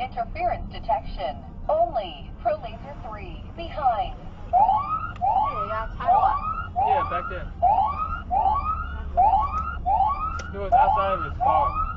Interference detection. Only for laser 3. Behind. Yeah, back there. He was outside of his car.